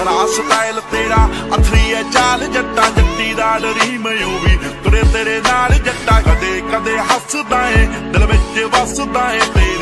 ਵੱਖਰਾ ਸਟਾਈਲ ਤੇਰਾ, ਅਥਰੀ ਐ ਚਾਲ, ਜੱਟਾ ਜੱਟੀ ਦਾ ਡਰੀਮ ਓ ਵੀ ਤੁਰੇ ਤੇਰੇ ਨਾਲ ਜੱਟਾ ਕਦੇ ਕਦੇ ਹੱਸਦਾ ਏ, ਦਿਲ ਵਿੱਚ ਵਸਦਾ ਏ ਤੇਰੇ।